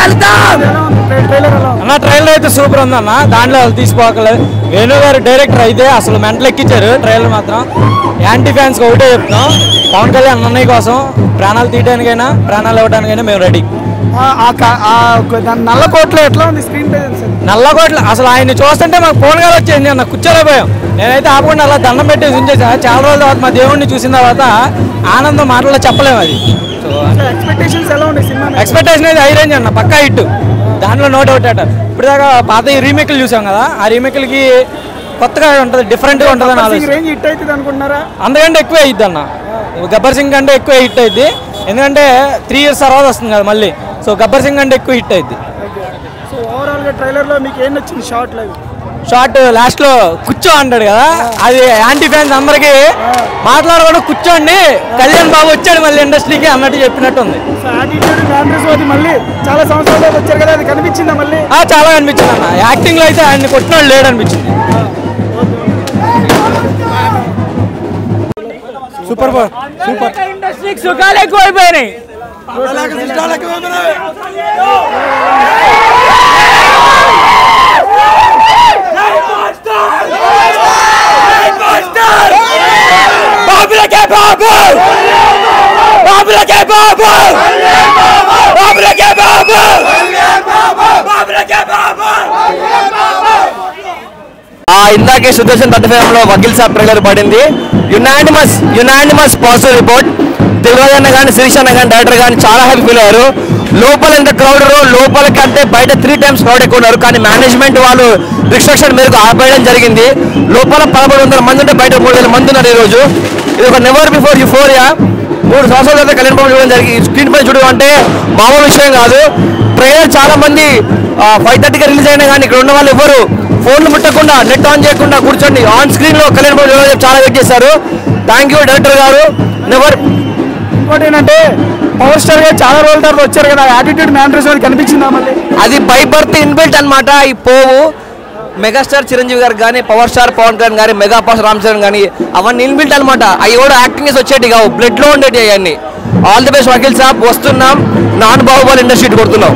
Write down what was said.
చేయగలుగుతాం అన్న ట్రైలర్ అయితే సూపర్ ఉంది అన్న. దాంట్లో వాళ్ళు తీసుకోకలేదు వేణు గారు డైరెక్టర్ అయితే అసలు మెంటల్ ఎక్కించారు ట్రైలర్ మాత్రం. యాంటీ ఫ్యాన్స్ ఒకటే చెప్తున్నాం. పవన్ కళ్యాణ్ అన్నయ్య కోసం ప్రాణాలు తీయడానికైనా ప్రాణాలు ఇవ్వడానికైనా మేము రెడీ. నల్ల కోట్లో ఎట్లా ఉంది స్క్రీన్ ప్రెజెన్స్ నల్లగోట్ల అసలు ఆయన్ని చూస్తుంటే మాకు ఫోన్ గారు వచ్చేది అన్న కూర్చోలేకపోయాం నేనైతే ఆపకుండా అలా దండం పెట్టి ఉంచేసా. చాలా రోజుల తర్వాత మా దేవుడిని చూసిన తర్వాత ఆనందం మాటల్లో చెప్పలేము అది. ఎక్స్పెక్టేషన్స్ ఎలా ఉన్నాయి సినిమా ఎక్స్పెక్టేషన్ అయితే హై రేంజ్ అన్న పక్కా హిట్. దాంట్లో నో డౌట్ అట. ఇప్పుడు దాకా పాత రీమేక్లు చూసాం కదా ఆ రీమేక్లకి కొత్తగా ఉంటుంది డిఫరెంట్గా ఉంటుంది అని ఆలోచన. హిట్ అవుతుంది అనుకుంటున్నారా? అందుకంటే ఎక్కువ అయ్యిద్ది అన్న. గబ్బర్ సింగ్ కంటే ఎక్కువ హిట్ అయింది ఎందుకంటే త్రీ ఇయర్స్ తర్వాత వస్తుంది కదా మళ్ళీ. సో గబ్బర్ సింగ్ అంటే ఎక్కువ హిట్ అయింది సో ఓవరాల్గా ట్రైలర్లో మీకు ఏం నచ్చింది షార్ట్ లైవ్? షార్ట్ లాస్ట్లో కూర్చో అంటాడు కదా. అది యాంటీ ఫ్యాన్స్ అందరికి మాట్లాడకుండా కూర్చోండి. కళ్యాణ్ బాబు వచ్చాడు మళ్ళీ ఇండస్ట్రీకి అన్నట్టు చెప్పినట్టు ఉంది చాలా సంవత్సరాల తర్వాత వచ్చారు కదా అది కనిపించిందా మళ్ళీ? ఆ, చాలా అనిపించింది అన్న. యాక్టింగ్లో అయితే ఆయన కొట్టినాడు లేడు అనిపించింది సూపర్. సూపర్ ఇండస్ట్రీకి సుఖాలు ఎక్కువైపోయినాయి. బాబు బాబులకే బాబు బాబులకే బాబు బాబులకే బాబు ఆ ఇందాకే సుదర్శన్ తట్టఫేమ్ వకీల్ సాబ్ ట్రైలర్ పడింది. Unanimous unanimous positive report Telugu అన్న కానీ శిరీష్ అన్న కానీ డైరెక్టర్ కానీ చాలా హ్యాపీ ఫీల్ అయ్యారు. లోపల ఎంత క్రౌడ్ లోపల కంటే బయట త్రీ టైమ్స్ క్రౌడ్ ఎక్కువ ఉన్నారు. కానీ మేనేజ్మెంట్ వాళ్ళు రిస్ట్రిక్షన్ మేరకు ఆపేయడం జరిగింది. లోపల పదమూడు వందల మంది ఉంటే బయట మూడు వేల మంది ఉన్నారు ఈరోజు. ఇది ఒక నెవర్ బిఫోర్ యుఫోరియా మూడు సంవత్సరాల తర్వాత కళ్యాణ్ బాబు చూడడం జరిగింది స్క్రీన్ పై చూడడం అంటే మామూలు విషయం కాదు. ట్రైలర్ చాలా మంది ఫైవ్ థర్టీకి రిలీజ్ అయినా కానీ ఇక్కడ ఉన్న వాళ్ళు ఎవరు? ఫోన్లు ముట్టకుండా నెట్ ఆన్ చేయకుండా కూర్చోండి ఆన్ స్క్రీన్లో కళ్యాణ్ బాబు చూడడం చాలా వెయిట్ చేశారు. థ్యాంక్ యూ డైరెక్టర్ గారు. నెవర్ ఇంకోటి ఏంటంటే పవర్ స్టార్గా చాలా రోజుల తర్వాత వచ్చారు కదా యాటిట్యూడ్ అది కనిపించిందా మళ్ళీ? అది బై బర్త్ ఇన్బిల్ట్ అనమాట ఈ పోవు. మెగాస్టార్ చిరంజీవి గారు కానీ పవర్ స్టార్ పవన్ కళ్యాణ్ కానీ మెగా పవర్ రామ్ చరణ్ కానీ అవన్నీ ఇన్బిల్ట్ అనమాట అవి కూడా యాక్టింగ్ వచ్చేటి కావు బ్లడ్లో ఉండేటి అవన్నీ. All the best Vakeel Saab. వస్తున్నాం. నాన్ బాహుబలి ఇండస్ట్రీ కొడుతున్నాం.